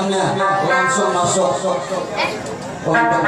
tengah langsung masuk. Eh. Untuk